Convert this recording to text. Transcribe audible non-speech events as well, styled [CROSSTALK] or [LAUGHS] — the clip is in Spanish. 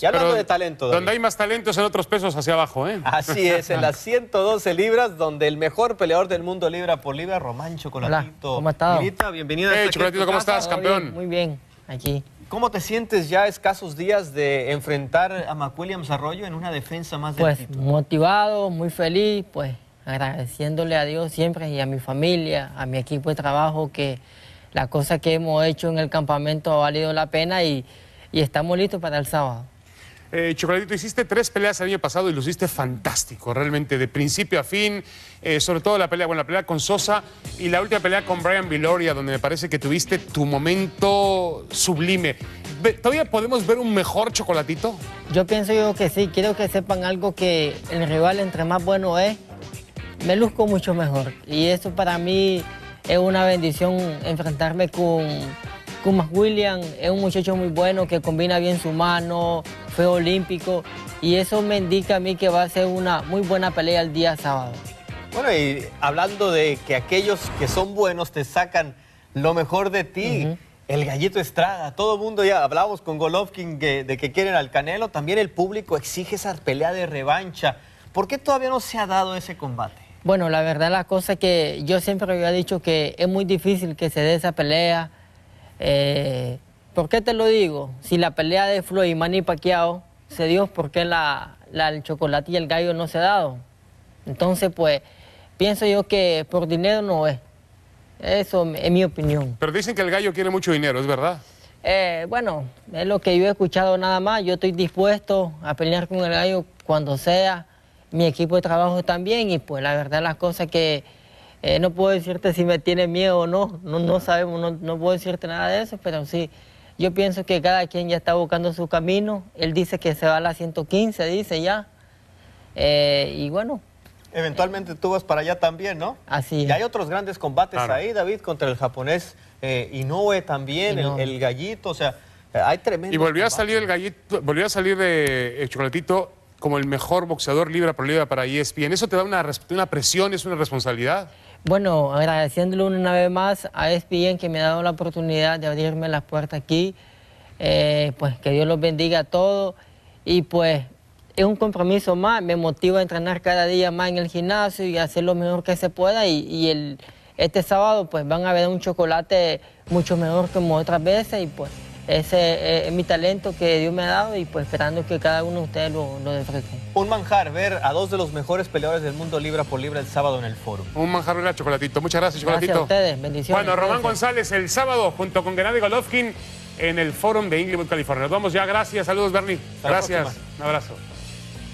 Y hablando Pero de talento, Donde hay más talentos en otros pesos hacia abajo, ¿eh? Así es, en las [LAUGHS] 112 libras, donde el mejor peleador del mundo libra por libra, Román Chocolatito. Hola, ¿cómo estás? Milita, bienvenida. Hey, Chocolatito, ¿cómo casa. estás, campeón? bien, muy bien, aquí. ¿Cómo te sientes ya a escasos días de enfrentar a McWilliams Arroyo en una defensa más Pues título? motivado, muy feliz, pues agradeciéndole a Dios siempre y a mi familia, a mi equipo de trabajo, que la cosa que hemos hecho en el campamento ha valido la pena y, y estamos listos para el sábado. Eh, Chocolatito, hiciste tres peleas el año pasado y lo hiciste fantástico, realmente, de principio a fin, eh, sobre todo la pelea, bueno, la pelea con Sosa y la última pelea con Brian Viloria, donde me parece que tuviste tu momento sublime. ¿Todavía podemos ver un mejor Chocolatito? Yo pienso yo que sí, quiero que sepan algo que el rival entre más bueno es, me luzco mucho mejor. Y eso para mí es una bendición enfrentarme con, con William. Es un muchacho muy bueno que combina bien su mano, fue olímpico. Y eso me indica a mí que va a ser una muy buena pelea el día sábado. Bueno, y hablando de que aquellos que son buenos te sacan lo mejor de ti. El gallito Estrada, todo el mundo ya hablábamos con Golovkin de que quieren al Canelo, también el público exige esa pelea de revancha. ¿Por qué todavía no se ha dado ese combate? Bueno, la verdad la cosa es que yo siempre había dicho que es muy difícil que se dé esa pelea. Eh, ¿Por qué te lo digo? Si la pelea de Floyd y Manny Pacquiao se dio, ¿por qué la, la- el chocolate y el gallo no se ha dado? Entonces, pues, pienso yo que por dinero no es. Eso es mi opinión. Pero dicen que el gallo quiere mucho dinero, ¿es verdad? Eh, bueno, es lo que yo he escuchado nada más. Yo estoy dispuesto a pelear con el gallo cuando sea. Mi equipo de trabajo también. Y pues la verdad las cosas que eh, no puedo decirte si me tiene miedo o no. No, no sabemos, no, no puedo decirte nada de eso, pero sí. Yo pienso que cada quien ya está buscando su camino. Él dice que se va a la 115, dice ya. Eh, y bueno, Eventualmente tú vas para allá también, ¿no? así Y hay otros grandes combates Claro. ahí, David, contra el japonés eh, Inoue también, el- Inoue. El, gallito, o sea, hay tremendo. Y volvió a salir el gallito, volvió a salir de eh, Chocolatito como el mejor boxeador libra por libra para E ESPN. ¿Eso te da una, una presión, es una responsabilidad? Bueno, agradeciéndole una vez más a ESPN que me ha dado la oportunidad de abrirme las puertas aquí. Eh, pues que Dios los bendiga a todos. Y pues es un compromiso más, me motiva a entrenar cada día más en el gimnasio y hacer lo mejor que se pueda. Y, y el, este sábado pues van a ver un chocolate mucho mejor como otras veces. Y pues ese eh, es mi talento que Dios me ha dado y pues esperando que cada uno de ustedes lo, lo disfruten. Un manjar ver a dos de los mejores peleadores del mundo libra por libra el sábado en el foro. Un manjar a Chocolatito. Muchas gracias, Gracias Chocolatito. a ustedes, bendiciones. Bueno, Román Gracias. González el sábado junto con Gennady Golovkin en el Fórum de Inglewood, California. Nos vamos ya. Gracias. Saludos, Bernie. Gracias. Un abrazo.